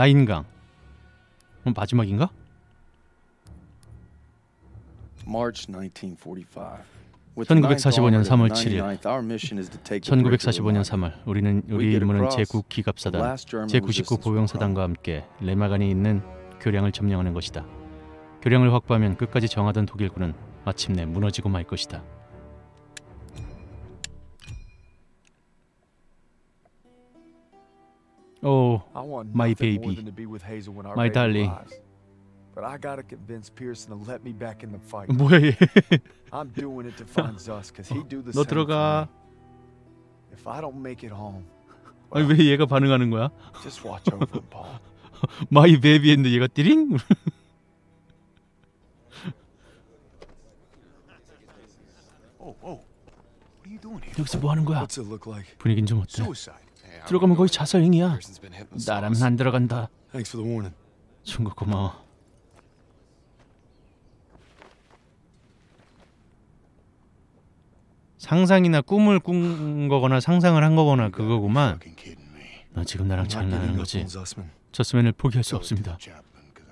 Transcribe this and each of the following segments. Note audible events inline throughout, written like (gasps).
라인강. 어, 마지막인가? March 1945. 1945년 3월 7일. 1945년 3월 우리는 우리 임무는 제9 기갑사단 제99 보병사단과 함께 레마간이 있는 교량을 점령하는 것이다. 교량을 확보하면 끝까지 정하던 독일군은 마침내 무너지고 말 것이다. My baby. than to be with Hazel when our My darling. arrives. But I gotta convince Pearson to let me back in the fight. 뭐야 얘? I'm doing it to find Zus, cause he'd do the 너 same 들어가. for me. If I don't make it home, 아니 왜 얘가 반응하는 거야? just watch over him, Paul. 마이 베이비 했는데 얘가 띠링? Oh, oh. What are you doing here? 여기서 뭐 하는 거야? What's it look like? 분위긴 좀 어때? 들어가면 거의 자살행위야. 나라면 안 들어간다. 충고 고마워. 상상이나 꿈을 꾼 거거나 상상을 한 거거나 그거구만. 너 지금 나랑 장난하는 거지? 저스맨을 포기할 수 없습니다.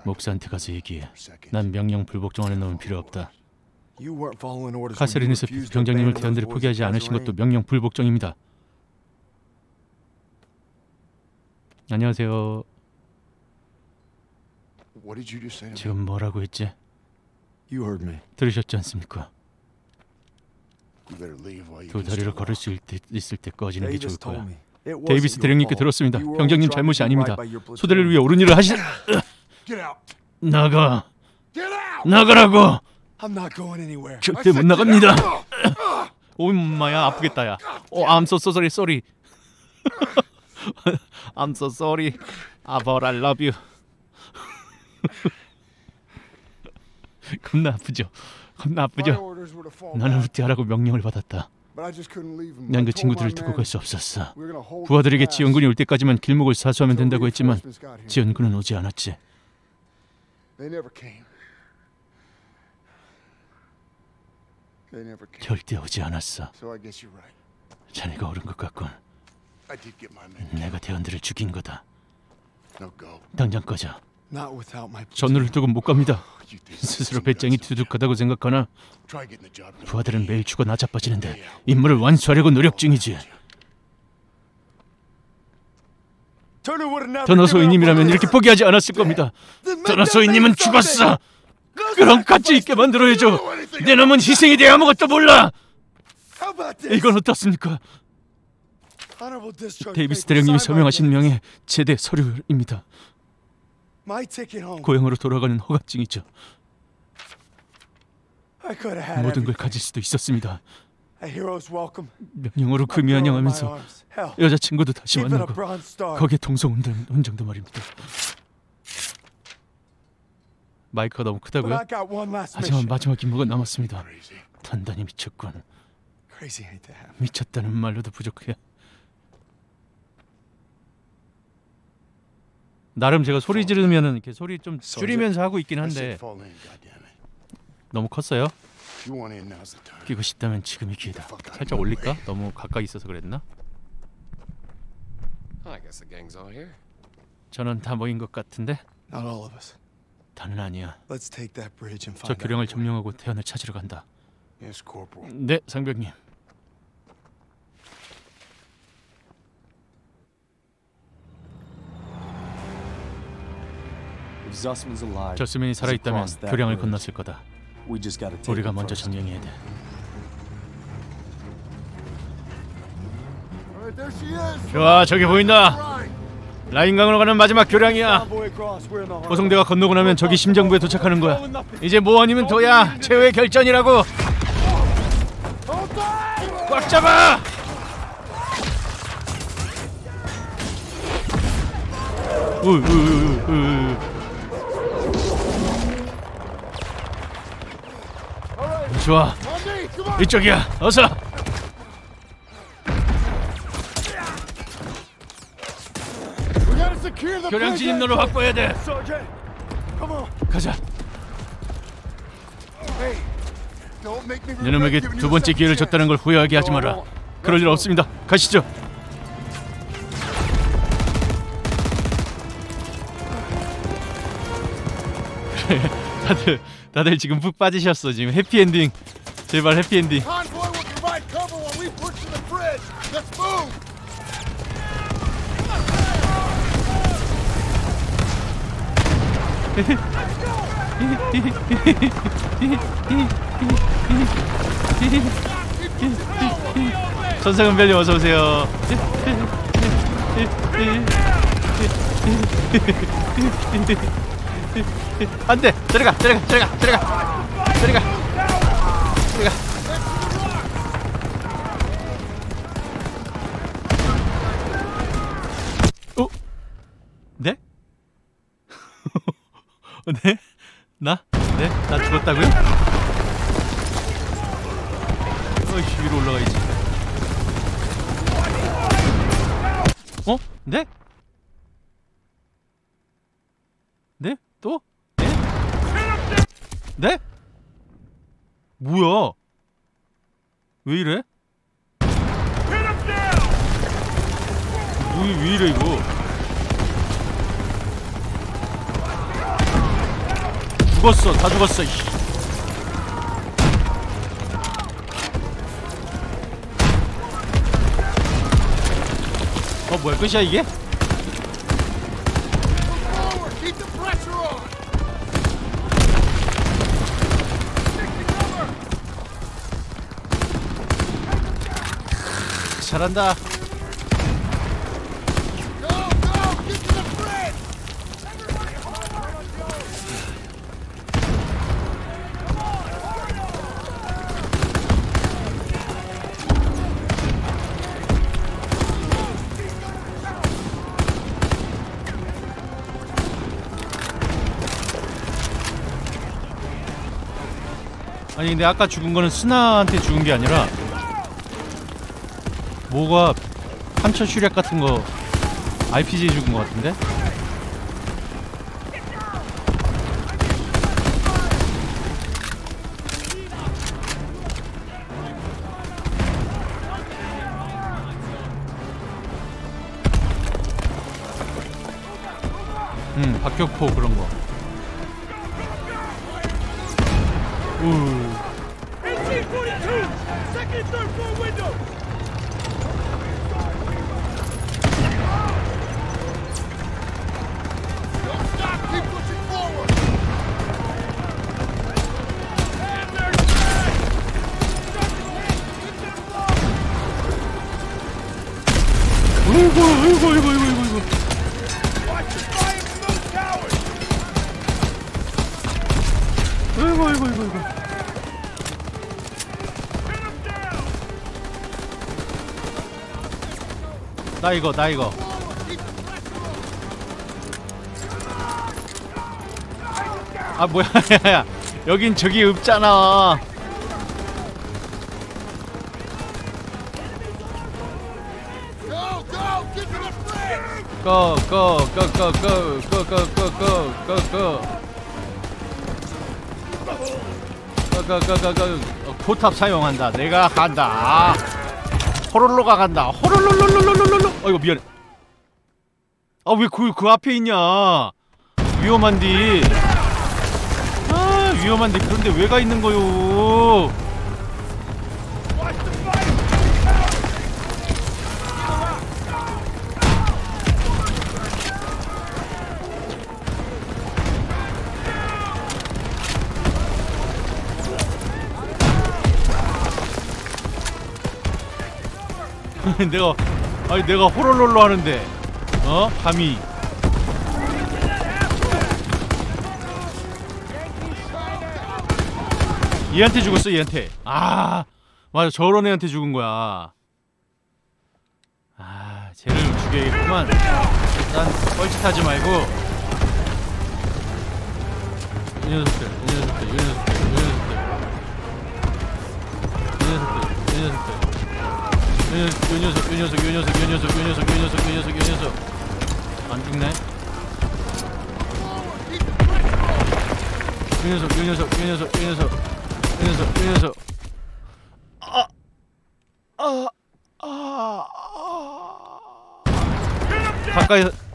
목사한테 가서 얘기해. 난 명령 불복종하는 놈은 필요 없다. To 병장님을 대원들이 포기하지 않으신 것도. 명령 불복종입니다. 안녕하세요. What did you just say to me? 지금 뭐라고 했지? You heard me. 들으셨지 않습니까? 두 다리를 걸을. 수 있을 때, 꺼지는 게 좋을 거야. 데이비스 대령님께. 들었습니다. 병장님 잘못이 아닙니다. 소대를 위해 옳은 일을 하시. 나가! 나가라고. 절대 못 나갑니다. 엄마야 아프겠다 야. 어, so so sorry, sorry. I'm so sorry. 아, but I love you. 겁나 아프죠. 겁나 아프죠. 나는 후퇴하라고 명령을 받았다. 난 그 친구들을 두고 갈 수 없었어. 부하들에게 지원군이 올 때까지만 길목을 사수하면 된다고 했지만. 지원군은 오지 않았지. 절대 오지 않았어. 자네가 옳은 것 같군. I did get my men. 내가 대원들을 죽인 거다. No go. 당장 꺼져. Not without my 전우를 두고 못 갑니다. You think 스스로 배짱이 두둑하다고 생각하나 Try getting the job done. 부하들은 매일 죽어 나자빠지는데 임무를 완수하려고 노력 중이지. Turner would have never 더너 given up us. 이렇게 포기하지 않았을 겁니다. 더너 소위님은 죽었어. 그럼 가치 있게 만들어야죠. 내 놈은 희생에 대해 아무것도 몰라. How about this? 이건 어떻습니까? 데이비스 대령님이 서명하신. 명예 제대 서류입니다. 고향으로 돌아가는 허가증이죠. 모든 걸. 가질 수도 있었습니다. 명령으로 그 arms. Hell, 여자친구도 다시 만나고. 거기에 동성 운동 흔적도 말입니다. 마이크가 너무 크다고요? 하지만. 마지막 임무가 남았습니다. 단단히 미쳤군. 미쳤다는 말로도 부족해. 나름 제가 소리 지르면은 이렇게 소리 좀 줄이면서 하고 있긴 I 한데. 너무 컸어요. 끼고 싶다면 지금이 기회다. 살짝 올릴까? 너무 가까이 있어서 그랬나? 저는 다 모인 것 같은데. 다는 아니야. Let's take that bridge and 저 find out. 교령을 점령하고 태연을 찾으러 간다. Yes, Corporal. 네, 상병님. 저스맨이 살아있다면 교량을 건넜을 거다. we just gotta take 우리가 먼저. 점령해야 돼. All right, there she is. 좋아, 저기 보인다. 라인강으로 가는 마지막 교량이야. 호송대가 건너고 나면 저기 심정부에 도착하는 거야. 이제 뭐 아니면 도야. 최후의 결전이라고. 꽉 잡아. 우우우우. 좋아. 이쪽이야. 어서. 교량. 진입로를 확보해야 돼. 가자. You 두 번째 기회를. 줬다는 걸 후회하게 하지 마라. 그럴 일 없습니다. 가시죠. 다들 다들 지금 푹 빠지셨어 지금 해피엔딩 제발 해피엔딩 move. 전상은별님 어서 오세요. 안돼 저리 가 저리 가 저리 가 저리 가 저리 가 저리 가. 어? 네? 어, (laughs) 네? 나? 네? 나 죽었다고요? 어이씨 위로 올라가야지 어? 네? 네? 또? 네? 네? 뭐야? 왜 이래? 뭐, 왜 이래 이거? 죽었어 다 죽었어 이씨. 어 뭐야 끝이야 이게? 잘한다. 아니 근데 아까 죽은 거는 스나한테 죽은 게 아니라 뭐가 판처 슈렉 같은 거 RPG에 죽은 거 같은데? 음 박격포 그런 거. 우. 나 이거 나 이거. 아 뭐야 야야 여긴 저기 없잖아 Go, go. Get to the bridge. 고고고고고고고고고고고고고고고 포탑 사용한다 내가 간다 호롤로가 간다. 호롤롤롤롤롤롤 어이구 미안해. 아왜그그 앞에 있냐? 위험한디 아 위험한데. 그런데 왜 가 있는 거요 (laughs) 내가 아니 내가 호롤롤로 하는데 어? 감히 얘한테 죽었어 얘한테. 아 맞아. 저런 애한테 죽은 거야. 아 쟤를 죽여야겠구만. 일단 뻘짓하지 말고. 이 녀석들 이 녀석들 이 녀석들 이 녀석들. 이 녀석들 이 녀석들 요 녀석, 요 녀석, 요 녀석, 요 녀석, 요 녀석, 요 녀석, 요 녀석, 요 녀석. 안 죽네? 요 녀석, 요 녀석, 요 녀석, 요 녀석, 요 녀석, 요 녀석. 아, 아, 아, 아. 가까이서.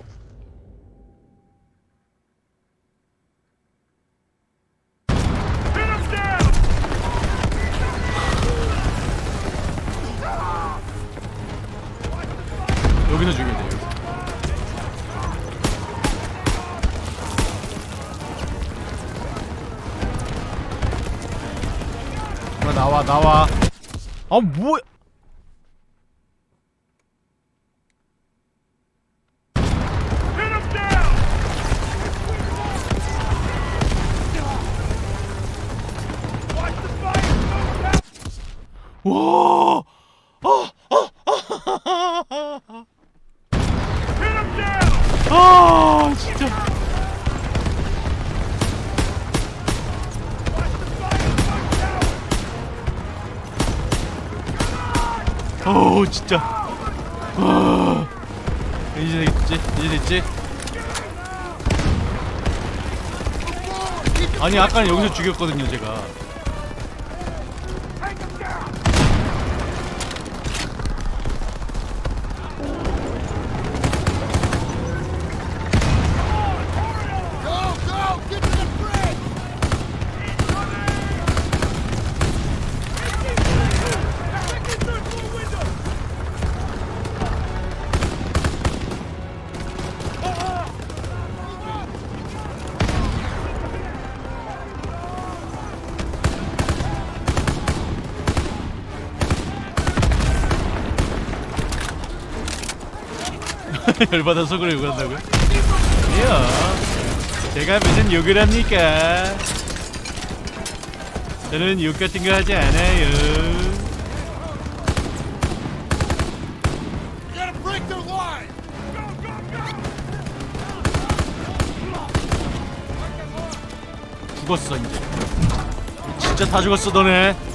여기서 죽여야 돼요. 아, 나와 나와 아 뭐야 아니 아까는 여기서 죽였거든요 제가 열받아서 그래 그런다고요? 아니요 제가 무슨 욕을 합니까 저는 욕 같은 거 하지 않아요! 죽었어 이제 진짜 다 죽었어 너네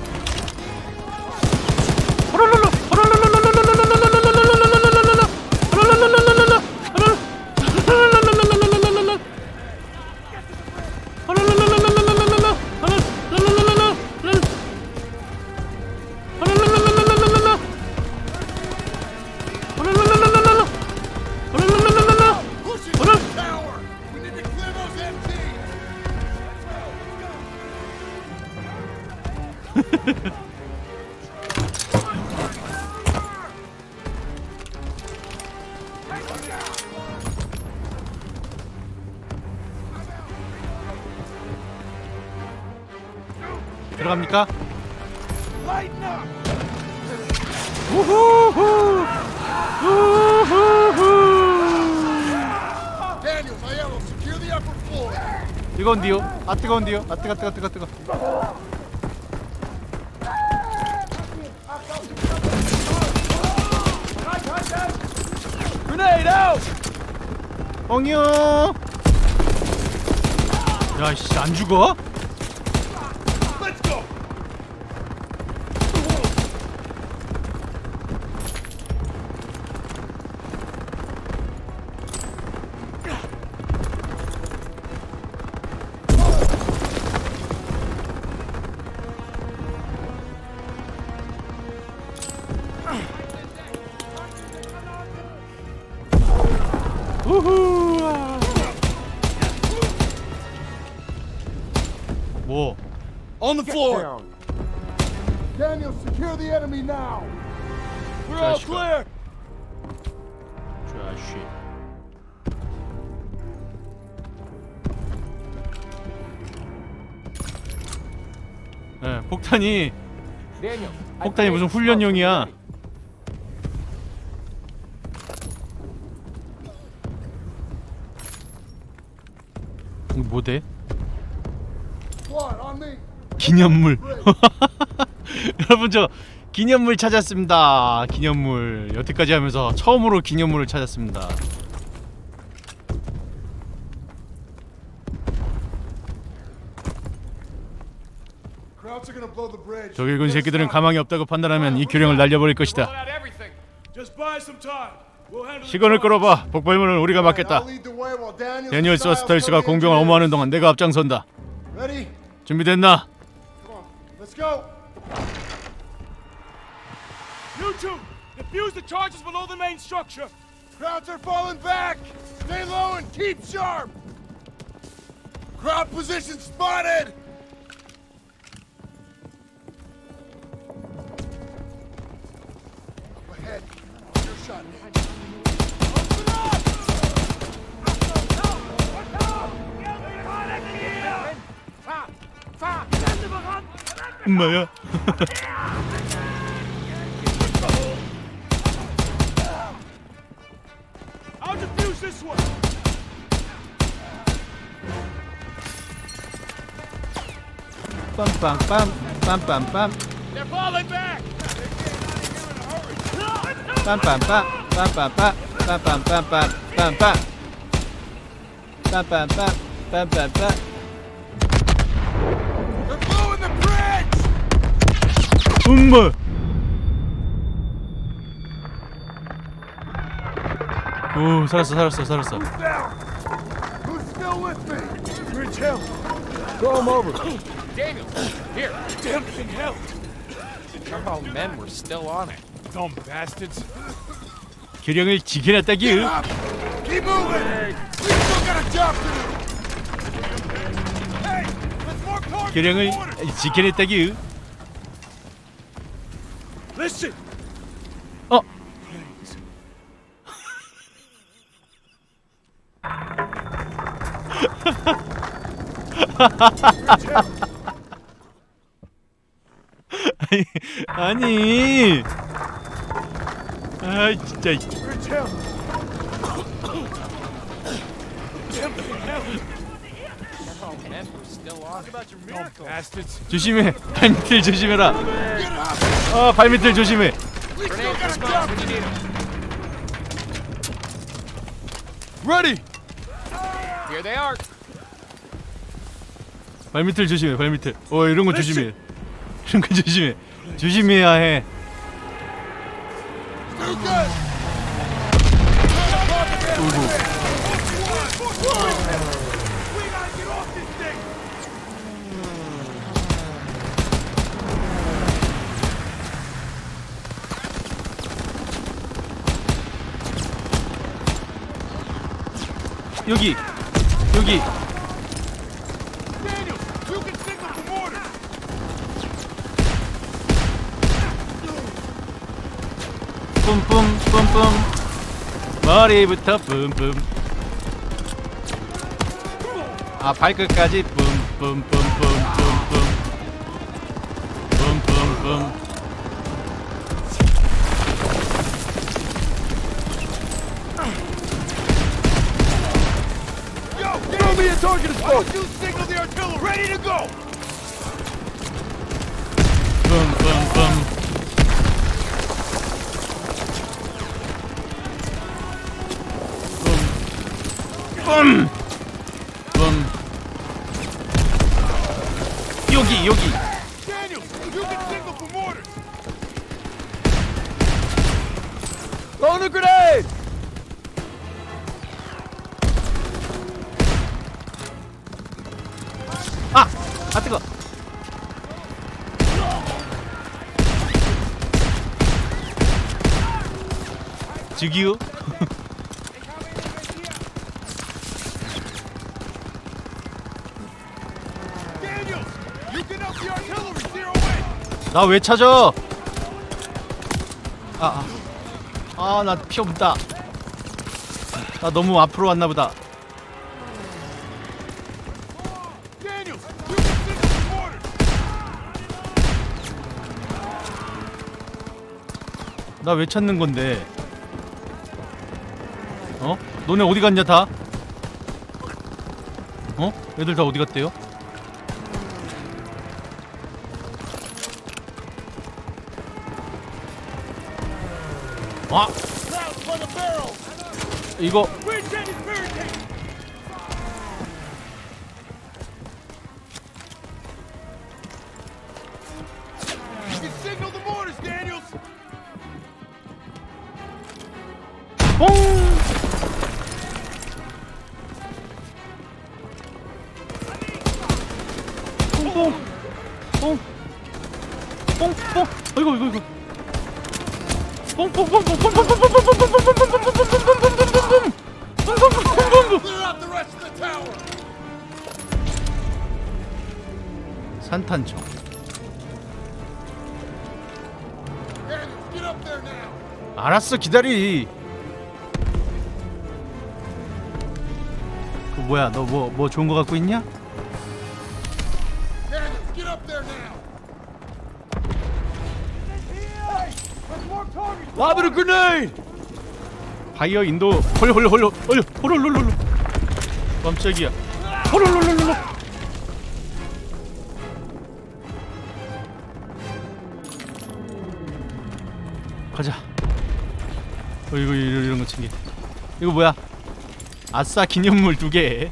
아 뜨거운디요? 아 뜨거 뜨거 뜨거 뜨거 Grenade out! 엉이요 야씨 안 죽어? On the floor! Down. Daniels, secure the enemy now! We're all clear! 자식 네, 폭탄이 Daniel. 폭탄이 무슨 훈련용이야 이거 뭐 돼? 기념물 여러분 저 기념물 찾았습니다 기념물 여태까지 하면서 처음으로 기념물을 찾았습니다 Krauts are gonna blow the bridge. 저 일군 새끼들은 가망이 없다고 판단하면 이 교령을 날려버릴 것이다 시간을 끌어봐 복발문은 우리가 Daniels 데니얼스와 스타일스가 공병을. 엄호하는 동안 내가 앞장선다 Ready? 준비됐나? go. You two, defuse the charges below the main structure. Crowds are falling back. Stay low and keep sharp. Crowd position spotted. Ahead. Your shot. Open up! Help! 뭐야? 빰빰빰 빰빰빰 빰빰빰 빰빰빰 빰빰빰빰 빰빰 빰빰빰 빰빰빰 빰빰빰 엄마 오 살았어 살았어 살았어 Throw him over. Daniel, here. Damn thing hell. Somehow men were still on it. Dumb bastards. 교령을 지켜놨다기. Keep moving. We still got a job to do. Hey, let's walk toward. 교령을 지켜냈다기. Listen. 어. (laughs) 아니 아니 아 진짜 조심해. 발밑을 조심해라. 아 발밑을 조심해. Ready! Here they are. 발밑을 조심해 발밑을. 어 이런 거 조심해. 이런 거 조심해. 조심해야 해. 여기. 여기. 뿜뿜 뿜뿜. 머리부터 뿜뿜. 아 발끝까지 뿜뿜 뿜뿜 뿜뿜. 뿜뿜 뿜. me a target is broke! you signal the artillery? Ready to go! Boom, boom, boom. Boom! Boom! boom. 여기, 여기! 저기요? 나 왜 찾아? 아, 아, 아 나 피어 붙다. 나 너무 앞으로 왔나 보다. 나 왜 찾는 건데? 어? 너네 어디 갔냐 다? 어? 애들 다 어디 갔대요? 아! 이거 알았어 기다리. 그 뭐야 너 뭐뭐 뭐 좋은 거 갖고 있냐? 와브르 그네 바이어 인도. 홀홀홀홀 홀홀홀홀. 깜짝이야. 홀홀홀홀홀. 이거 이런, 이런 거 챙겨. 이거 뭐야? 아싸 기념물 두개.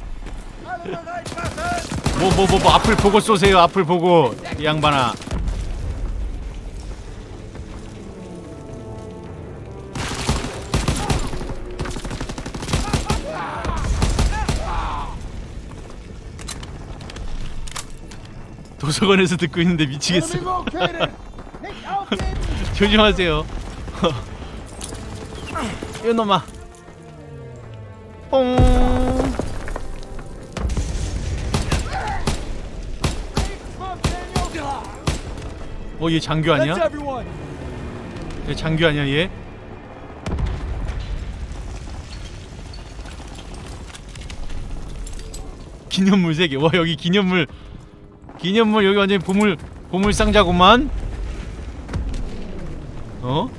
뭐 뭐 뭐 뭐 앞을 보고 쏘세요 앞을 보고 이 양반아. 도서관에서 듣고 있는데 미치겠어. (laughs) 조심하세요 (laughs) (laughs) 이놈아 뽕 어, 얘 장교 아니야? 얘 장교 아니야, 얘? 기념물 세 개. 와, 여기 기념물 기념물 여기 완전 보물 보물 상자구만. 어?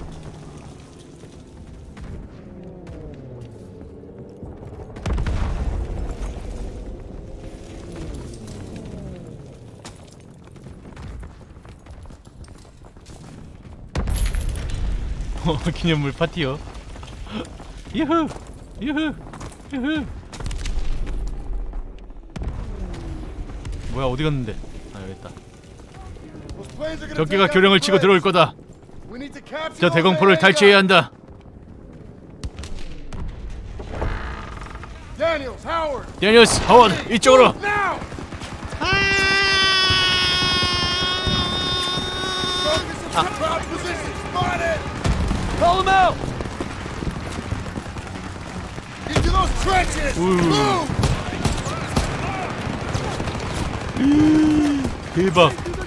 기념물 파티요. 유후, 유후, 유후. 뭐야 어디 갔는데? 아 여기 있다. 적기가 교령을 치고 들어올. 거다. 저 대공포를 탈취해야. 한다. 데니어스 하원 이쪽으로. Now. Call him out! Into those trenches. Move. (gasps) 대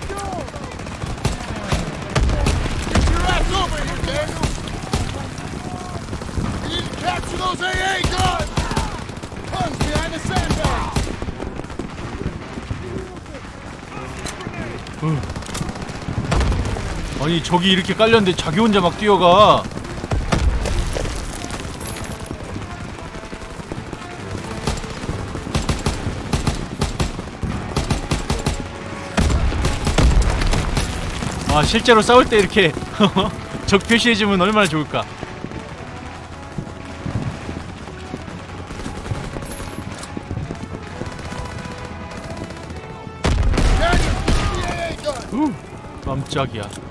아니 저기 이렇게 깔렸는데 자기 혼자 막 뛰어가. 아 실제로 싸울 때 이렇게 (laughs) 적 표시해주면 얼마나 좋을까. 깜짝이야.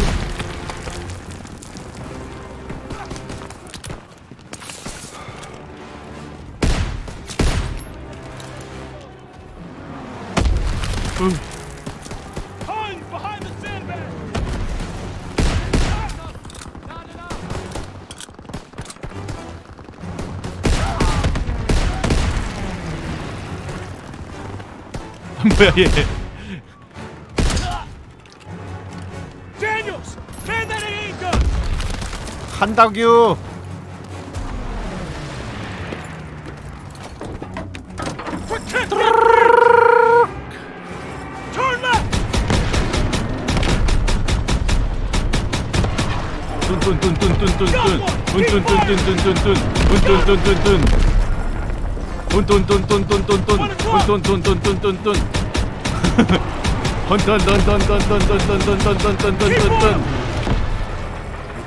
뭐야 얘? Left!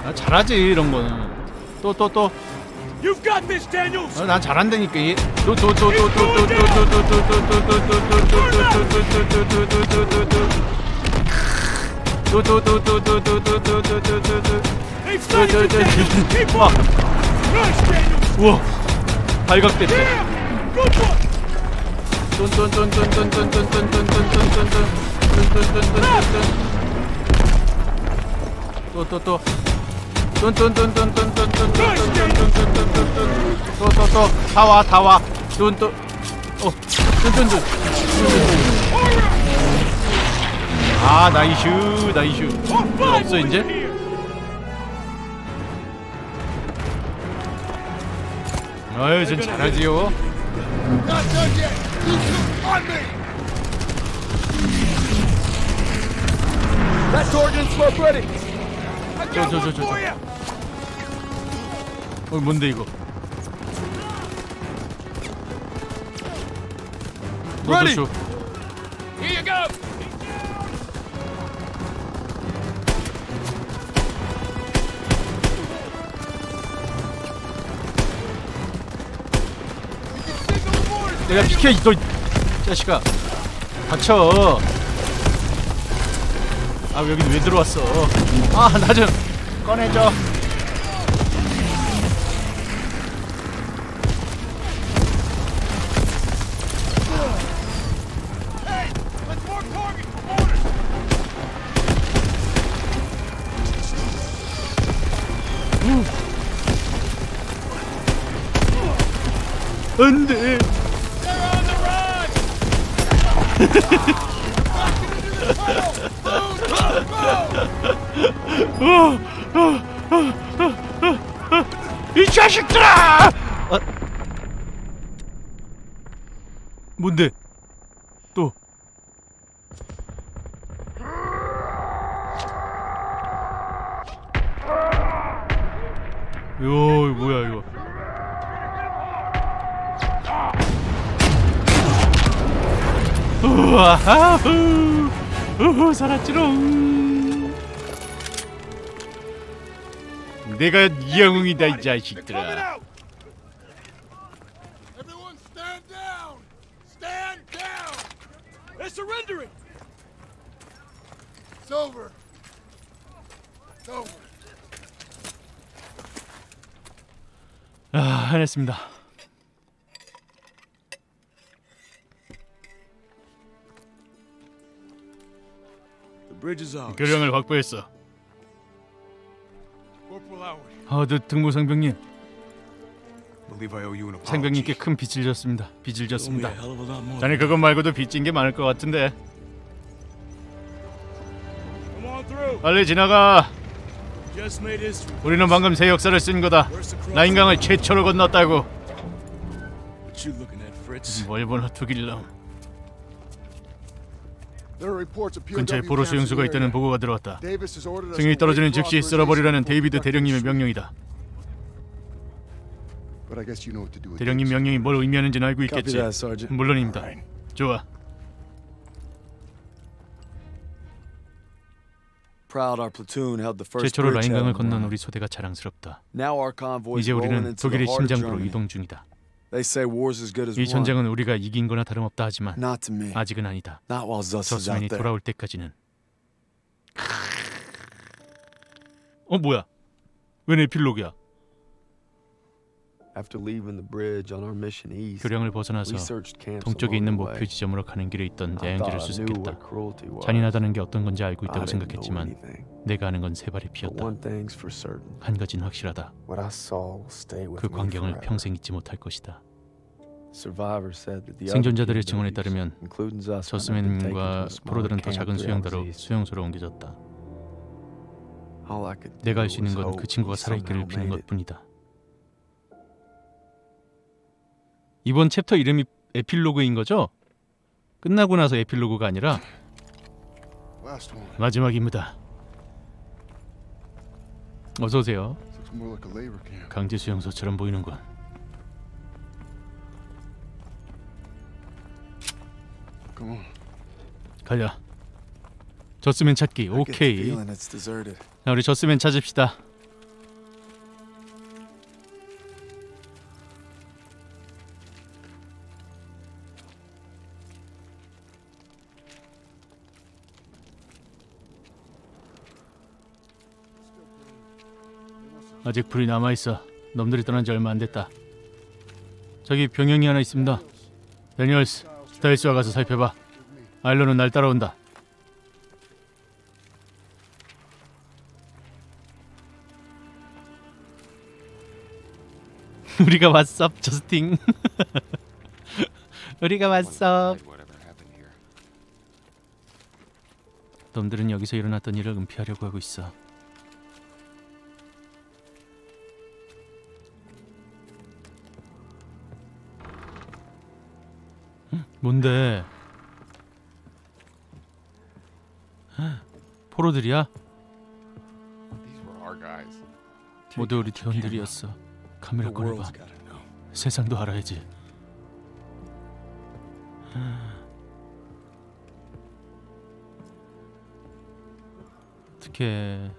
나 잘하지 이런 거는 또 또 또! 난 잘한다니까 아, Daniels! 우와 one! 또또또 또또또 다와 다와 뚠또 어 뚠뚠뚠 아 나이슈 나이슈 없어 이제! 아유 전 잘하지요 Not done yet. On me! That's ordnance smoke ready. I 저, got 저, 저, one 저, for 저. you! 어 뭔데 이거? 너도 Ready. 쇼. Here you go. 내가 비켜 이너 자식아. 닥쳐. 아 여긴 왜 들어왔어? 아 나 좀 꺼내줘. Orders! 안돼. 이거 뭐야 이거? 우와, 우, 우후, 살았지롱. 내가 영웅이다 이 자식들아. 아, 해냈습니다. The bridge is ours. 교량을 확보했어. Corporal Howard. 하드 특무 상병님, Believe I owe you an apology. 상병님께 큰 빚을 졌습니다. 빚을 졌습니다. 자네 그것 말고도 빚진 게 많을 것 같은데 Come on through. 빨리 지나가. Just made history. 우리는 방금 새 역사를 쓴 거다. 라인강을 the 최초로 건넜다고. line. What you looking at, Fritz? 뭘 보나 두길럼. There are reports of POW 근처에 수용소가 the 있다는. 보고가 들어왔다. 승인이 to 떨어지는 즉시 쓸어버리라는 데이비드 대령님의 the 명령이다. But I guess you know what to do with 대령님. 명령이 뭘 의미하는지는 알고 있겠지. 물론입니다. 좋아. 최초로 라인강을 건넌. 우리 소대가 자랑스럽다. Now our convoy is 이제 우리는 독일의 심장부로. 이동 중이다. They say war's as good as 이. 전쟁은 우리가 이긴 거나 다름없다 하지만 Not to me. 아직은 아니다. There. 돌아올 때까지는. 어 뭐야? 웬 에필로그야? 교량을 벗어나서 동쪽에 있는 the 목표. 지점으로 가는 길에 있던 야영지를 수습했다. what cruelty was. 잔인하다는 게 어떤 건지 알고 I 있다고 생각했지만. 내가 아는 건 세 발의 But 피었다. one thing's for certain. 한 가지는 확실하다. What I saw will stay with 그 me 광경을. 평생 잊지 못할 것이다. Survivors said that the 생존자들의 증언에 따르면 저스맨과 포로들은 더 작은 east. 수용소로 옮겨졌다. All I could 내가 할 수 있는 was 건그 친구가 살아있기를 it. 것뿐이다. 이번 챕터 이름이 에필로그인 거죠? 끝나고 나서 에필로그가 아니라. 마지막입니다. 어서 오세요. 강제 수용소처럼 보이는군. 가자. 저스맨 찾기. 오케이. feeling it's deserted. 자, 우리 저스맨 찾읍시다. 아직 불이 남아 있어. 놈들이 떠난 지 얼마 안 됐다. 저기 병영이 하나 있습니다. 데니얼스, 스타일스와 가서 살펴봐. 아일로는 날 따라온다. (laughs) 우리가 왔어, 저스팅. (laughs) 우리가 왔어. 놈들은 여기서 일어났던 일을 은폐하려고 하고 있어. 뭔데? 포로들이야? 모두 우리 대원들이었어. 카메라 꺼내봐. 세상도 알아야지. 어떻게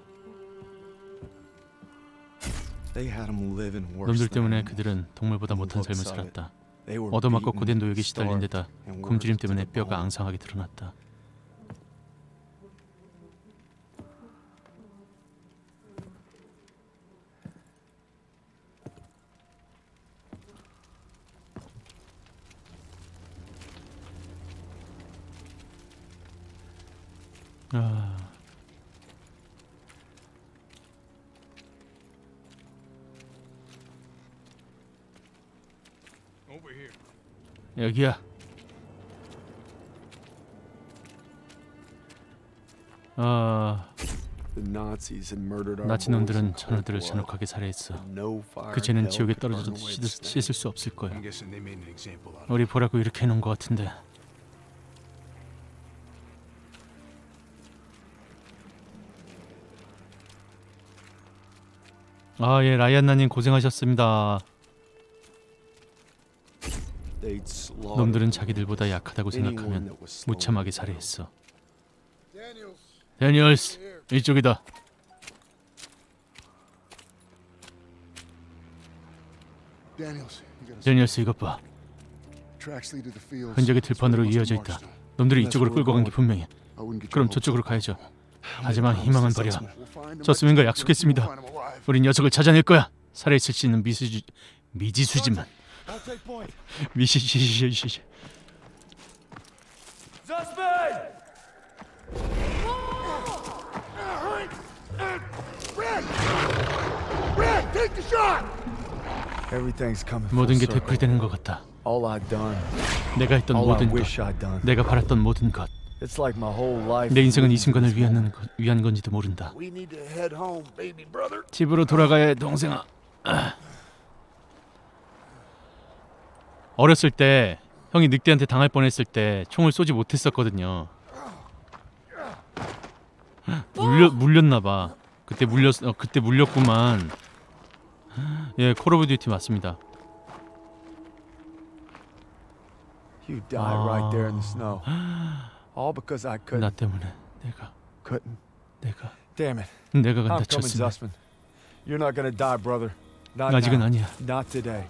놈들 때문에. 그들은 동물보다 못한 삶을. 살았다. 얻어맞고 고된 노역에 시달린 데다 굶주림 때문에 뼈가. 앙상하게 드러났다. 아, 여기야. 아, The Nazis had murdered our 나치 boys 놈들은 in cold 전우들을. 잔혹하게 살해했어. 그 죄는 지옥에 떨어져도 씻을, 수 없을 거야. 우리 보라고 이렇게 해놓은 것 같은데. 아, 예, 라이안나님 고생하셨습니다. 놈들은 자기들보다 약하다고 생각하면 무참하게. 살해했어. Daniels, 데니얼스, 이쪽이다. 데니얼스 이것 봐. 흔적이 들판으로 이어져 있다. 놈들이 이쪽으로 끌고 간 게 분명해. 그럼 저쪽으로. 가야죠. 하지만 희망은 버려. We'll 약속했습니다. 우린 녀석을 찾아낼 거야. 살아있을 수 있는 미수지 미지수지만. 미시시시시. Suspect! Red, take the shot! Everything's coming full 모든 게. 되풀이되는 것 같다. All I've done, 내가 했던 all I 모든 것, wish I'd done. 내가 바랐던 모든 것, It's like my whole life. 내 인생은 이 순간을 위한, 위한 건지도 모른다. We need to head home, baby brother. 집으로 돌아가야 해, 동생아. 아. 어렸을 때 형이 늑대한테 당할 뻔했을 때 총을 쏘지 못했었거든요. 물려 물렸나 봐. 그때 물렸 어, 그때 물렸구만. 예, Call of Duty 맞습니다. You died right there in the Ah. snow. All because I 나 couldn't. 때문에 내가 Couldn't. 내가 Damn it. 내가 다쳤으면 Zussman. You're not gonna die, brother. Not 아직은. 아니야. Not today.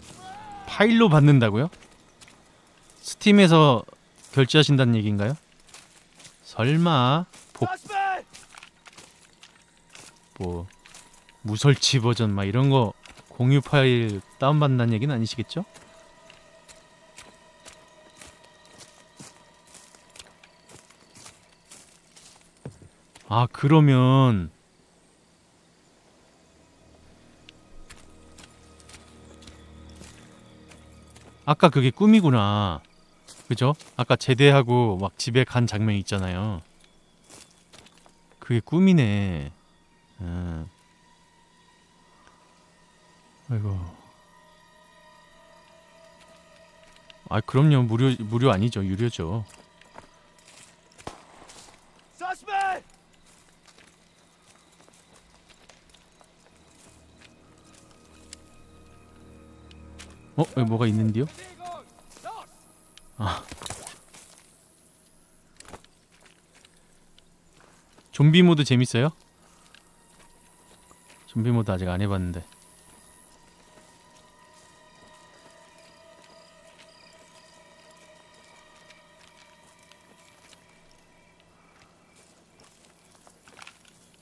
파일로 받는다고요? 스팀에서 결제하신다는 얘기인가요? 설마 복! 뭐 무설치 버전 막 이런 거 공유 파일 다운 받는다는 얘기는 아니시겠죠? 아 그러면 아까 그게 꿈이구나 그죠? 아까 제대하고 막 집에 간 장면 있잖아요 그게 꿈이네 음. 아이고. 아 그럼요 무료 무료 아니죠 유료죠. 어 여기 뭐가 있는데요? Stop! 좀비 모드 재밌어요? 좀비 모드 아직 안 해봤는데.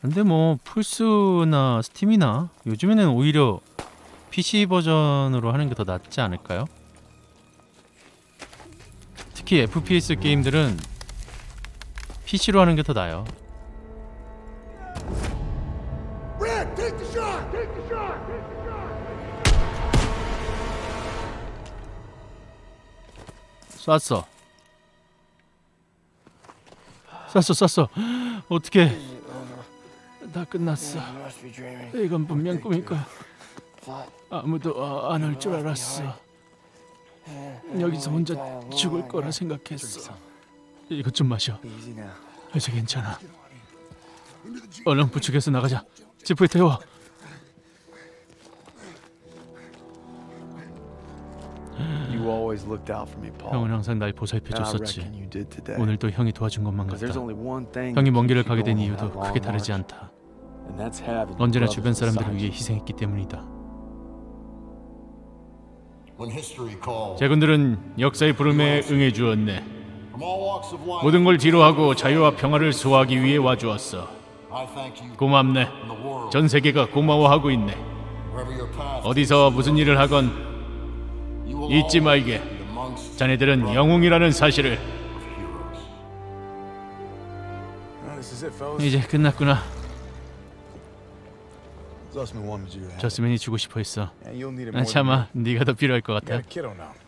근데 뭐 플스나 스팀이나 요즘에는 오히려 PC 버전으로 하는 게 더 낫지 않을까요? 특히 FPS 게임들은 PC로 하는 게 더 나아요. 쐈어. 쐈어, 쐈어. 어떻게? 다 끝났어. 이건 분명 꿈일 거야. 아무도 안 올 줄 알았어. 여기서 혼자 죽을 거라 생각했어. 이것 좀 마셔. 이제 괜찮아. 얼른 부축해서 나가자. 지프에 태워. 형은 항상 날 보살펴줬지. today. 오늘도 형이 도와준 것만 같다. 형이 먼 길을 가게 된 이유도 크게 다르지 않다. 언제나 주변 사람들을 위해. 희생했기 때문이다. 제군들은 역사의 부름에 응해 주었네. 모든 걸 뒤로하고 자유와 평화를 수호하기 위해 와주었어. I thank you 고맙네. 전 세계가 고마워하고 있네. 어디서 무슨 일을 하건 잊지 말게. 자네들은 영웅이라는 사실을 heroes. Well, this is it, fellas. 이제 끝났구나. 저스맨이 주고 싶어 했어. And you'll need it 아, more than 참아, 네가 더 필요할 것 같아.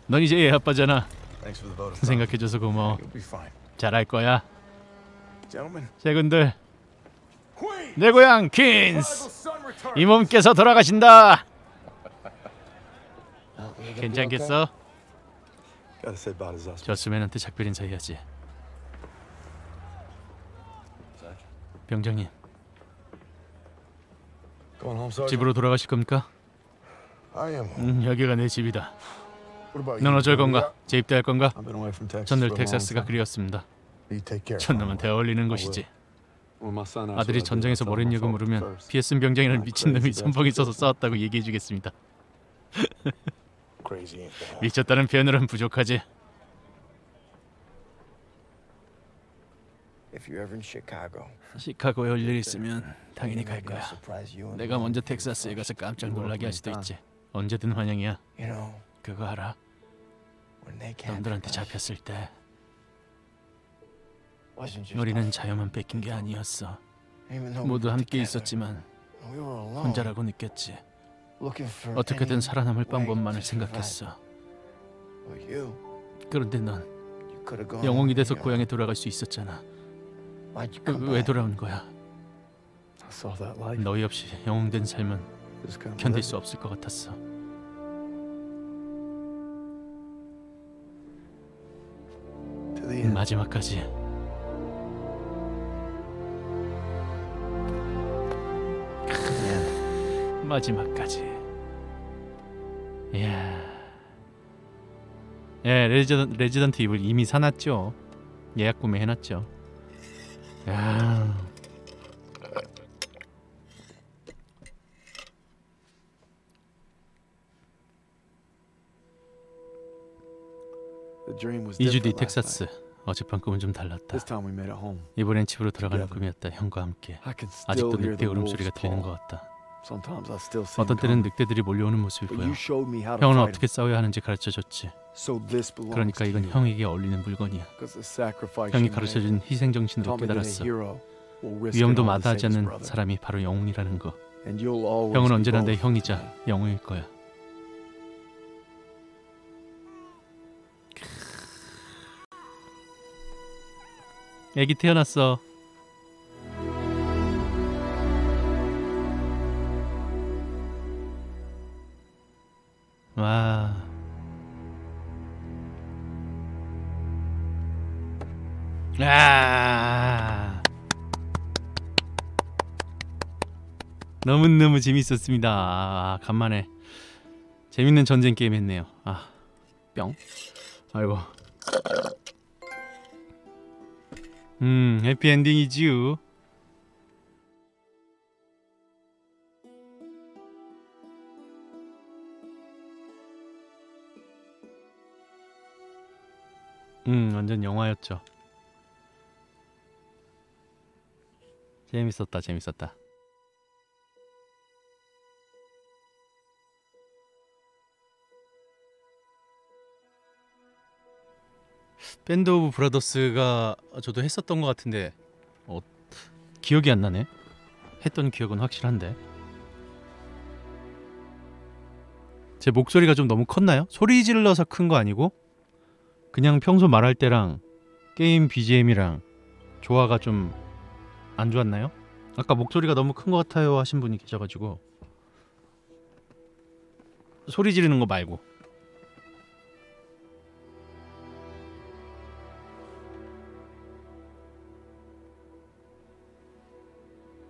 넌 이제 애 아빠잖아. Thanks for the vote of thanks. 생각해줘서 고마워. You'll be fine. 잘할 거야. 제군들, Queen! 내 고향 퀸스. 이 몸께서 돌아가신다. 괜찮겠어? 저스맨한테 작별 인사해야지. 병장님? 집으로 돌아가실 겁니까? I am. 음, 여기가 내 집이다. 넌? 어쩔 건가? 재입대할 건가? Away from Texas 전늘 텍사스가. 그리웠습니다. You take care. 촌놈한테 어울리는 곳이지. 아들이 전장에서 했냐고 fought 물으면. 피에슨 병장이라는 미친놈이 선봉에 있어서 싸웠다고 얘기해주겠습니다. 미쳤다는 표현으로는 부족하지. If you're ever in Chicago, 시카고에 올 일 있으면 당연히 갈 거야. 내가 먼저 텍사스에. 가서 깜짝 놀라게 할 수도 있지. 언제든 환영이야. 그거 알아? us, 잡혔을 때 우리는. 자유만 뺏긴 게 아니었어. 모두 함께 있었지만 혼자라고 느꼈지. 어떻게든 살아남을 방법만을. 생각했어. 그런데 넌 영웅이 돼서. 고향에 돌아갈 수 있었잖아. Why'd you 그- come 왜 back? 돌아온 거야? I saw that light. 너희 없이 영웅된 삶은 Just couldn't 견딜 live 수 없을 것 같았어. to the end. 마지막까지. 마지막까지. 이야. 예, Resident, Resident Evil 이미 사놨죠. 예약 구매해놨죠. 야. The dream was 2주 뒤 텍사스. 어젯밤 꿈은 좀 달랐다. This time we made it home. 이번엔 집으로 돌아가는. 꿈이었다. 형과 함께. I can still 아직도 hear 늑대 울음소리가 들리는 것. 같다. Sometimes I still see 어떤 때는. 늑대들이 몰려오는 모습이 But 보여. you showed me how to 형은 어떻게 싸워야 하는지 가르쳐줬지. 그러니까 이건. 형에게 어울리는 물건이야. 형이 가르쳐준 희생 정신으로 깨달았어. 위험도 마다하지 않는. 사람이 바로 영웅이라는 거. And you'll always 형은 be 언제나 내. 형이자 영웅일 거야. 애기 태어났어. 와. 아. 너무너무 재밌었습니다. 아, 간만에 재밌는 전쟁 게임 했네요. 아, 뿅. 아이고. 음, 해피 엔딩이지요. 음, 완전 영화였죠. 재밌었다, 재밌었다. Band of Brothers가 저도 했었던 것 같은데 어, 기억이 안 나네. 했던 기억은 확실한데. 제 목소리가 좀 너무 컸나요? 소리 질러서 큰 거 아니고 그냥 평소 말할 때랑 게임 BGM이랑 조화가 좀 안 좋았나요? 아까 목소리가 너무 큰 것 같아요 하신 분이 계셔가지고. 소리 지르는 거 말고.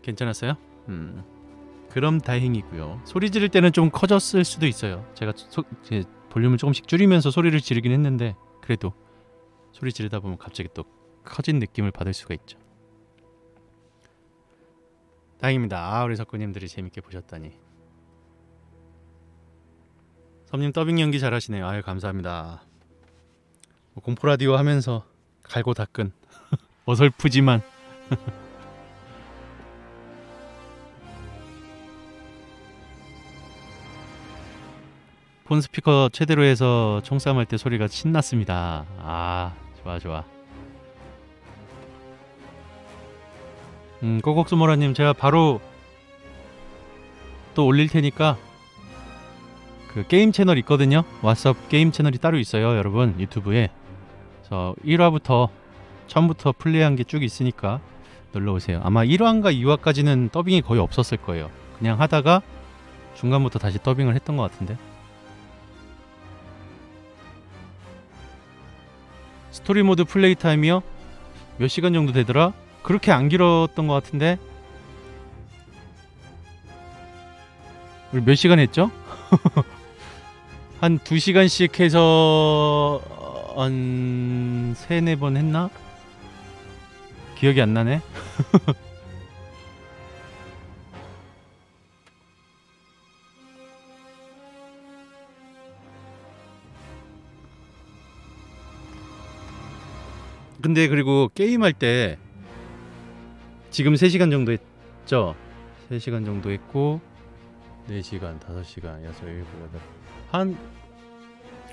괜찮았어요? 음. 그럼 다행이고요. 소리 지를 때는 좀 커졌을 수도 있어요. 제가 소, 볼륨을 조금씩 줄이면서 소리를 지르긴 했는데. 그래도 소리 지르다 보면 갑자기 또 커진 느낌을 받을 수가 있죠. 다행입니다. 아 우리 석구님들이 재밌게 보셨다니. 섬님 더빙 연기 잘하시네요. 아유 감사합니다. 뭐 공포 라디오 하면서 갈고 닦은 (laughs) 어설프지만 (laughs) 폰 스피커 최대로 해서 총싸움 할 때 소리가 신났습니다. 아 좋아 좋아. 음 꼬곡수모라님 제가 바로 또 올릴 테니까 그 게임 채널 있거든요. 왓썹 게임 채널이 따로 있어요, 여러분 유튜브에. 그래서 1화부터 처음부터 플레이한 게 쭉 있으니까 놀러 오세요. 아마 1화인가 2화까지는 더빙이 거의 없었을 거예요. 그냥 하다가 중간부터 다시 더빙을 했던 것 같은데. 스토리 모드 플레이 타임이요? 몇 시간 정도 되더라? 그렇게 안 길었던 것 같은데. 우리 몇 시간 했죠? (laughs) 한 2시간씩 해서 한 세네 번 했나? 기억이 안 나네. (laughs) 근데 그리고 게임할 때 지금 3시간 정도 했죠? 3시간 정도 했고 4시간, 5시간, 6, 7, 8, 한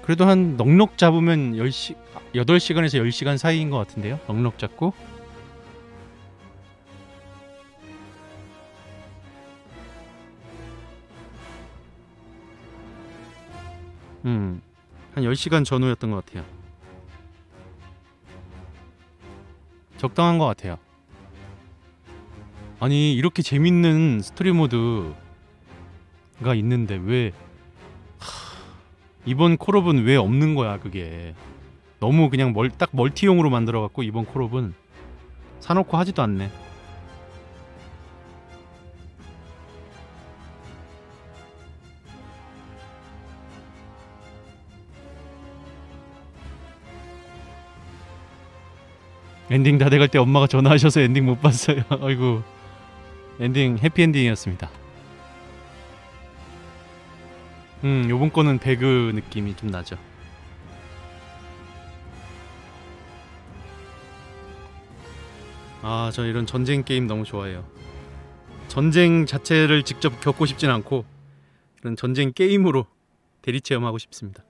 그래도 한 넉넉 잡으면 10시 8시간에서 10시간 사이인 것 같은데요. 넉넉 잡고 음. 한 10시간 전후였던 것 같아요. 적당한 것 같아요. 아니 이렇게 재밌는 스토리 모드가 있는데 왜 이번 콜옵은 왜 없는 거야 그게 너무 그냥 멀, 딱 멀티용으로 만들어 갖고 이번 콜옵은 사놓고 하지도 않네 엔딩 다 돼갈 때 엄마가 전화하셔서 엔딩 못 봤어요 (laughs) 아이고 엔딩 해피엔딩이었습니다 음, 요번 거는 배그 느낌이 좀 나죠. 아, 저 이런 전쟁 게임 너무 좋아해요. 전쟁 자체를 직접 겪고 싶진 않고 이런 전쟁 게임으로 대리 체험하고 싶습니다.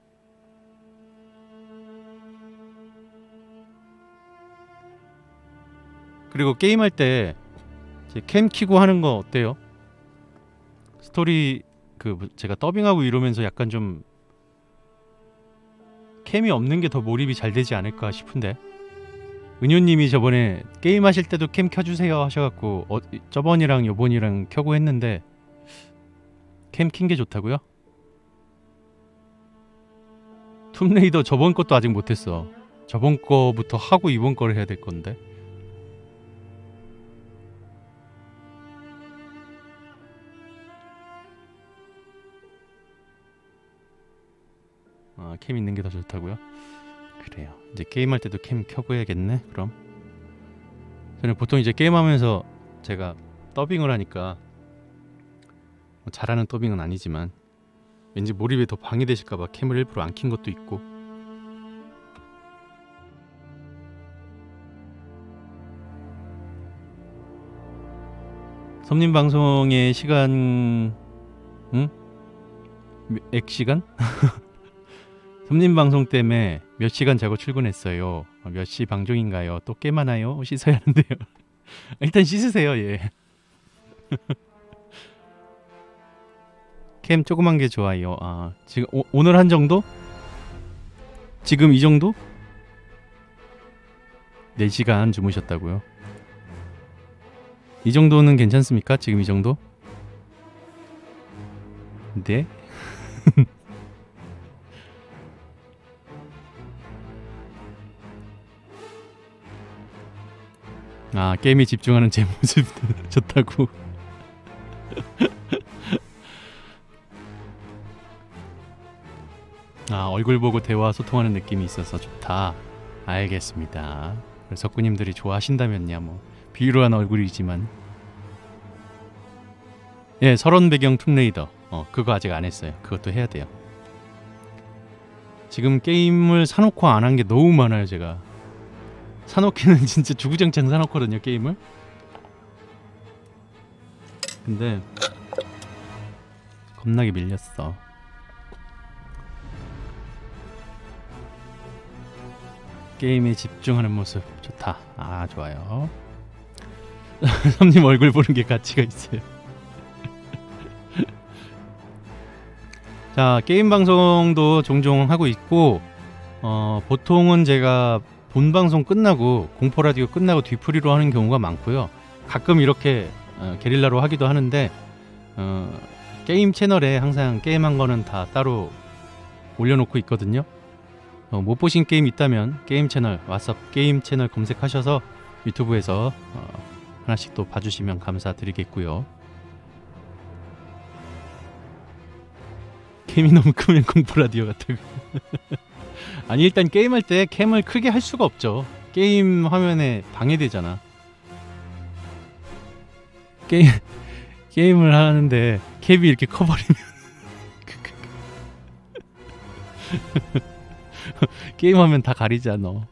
그리고 게임할 때 cam 키고 하는 거 어때요? 스토리 그 제가 더빙하고 이러면서 약간 좀 cam이 없는 게 더 몰입이 잘 되지 않을까 싶은데 은효님이 저번에 게임 하실 때도 cam 켜주세요 하셔갖고 어, 저번이랑 요번이랑 켜고 했는데 cam 킨 게 좋다고요? Tomb Raider 저번 것도 아직 못했어 저번 거부터 하고 이번 거를 해야 될 건데 아, 캠 있는 게 더 좋다고요? 그래요. 이제 게임할 때도 캠 켜고 해야겠네. 그럼 저는 보통 이제 게임하면서 제가 더빙을 하니까 뭐 잘하는 더빙은 아니지만 왠지 몰입에 더 방해되실까봐 캠을 일부러 안 킨 것도 있고 섬님 방송의 시간 응? 액 시간? (laughs) 손님 방송 때문에 몇 시간 자고 출근했어요. 어, 몇시 방송인가요? 또 꽤 많아요. 씻어야 하는데요. 일단 씻으세요. 예. (laughs) 캠 조그만 게 좋아요. 아 지금 오, 오늘 한 정도? 지금 이 정도? 4시간 주무셨다고요? 이 정도는 괜찮습니까? 지금 이 정도? 네? (laughs) 아 게임에 집중하는 제 모습 (laughs) 좋다고. 아 얼굴 보고 대화 소통하는 느낌이 있어서 좋다. 알겠습니다. 석구님들이 좋아하신다면야 뭐 비루한 얼굴이지만 예 설원 배경 툼레이더 어 그거 아직 안 했어요. 그것도 해야 돼요. 지금 게임을 사놓고 안 한 게 너무 많아요 제가. 사놓기는 (laughs) 진짜 주구장창 사놓거든요 게임을. 근데 겁나게 밀렸어. 게임에 집중하는 모습 좋다. 아 좋아요. (laughs) 삼님 얼굴 보는 게 가치가 있어요. (laughs) 자 게임 방송도 종종 하고 있고 어, 보통은 제가 본 방송 끝나고 공포 라디오 끝나고 뒤풀이로 하는 경우가 많고요. 가끔 이렇게 어, 게릴라로 하기도 하는데 어, 게임 채널에 항상 게임한 거는 다 따로 올려놓고 있거든요. 어, 못 보신 게임 있다면 게임 채널 왓섭 게임 채널 검색하셔서 유튜브에서 어, 하나씩 또 봐주시면 감사드리겠고요. 캠이 너무 크면 공포 라디오 같다고. (laughs) 아니 일단 게임할 때 캠을 크게 할 수가 없죠. 게임 화면에 방해되잖아. 게임 게임을 하는데 캡이 이렇게 커버리면 (laughs) 게임하면 다 가리잖아.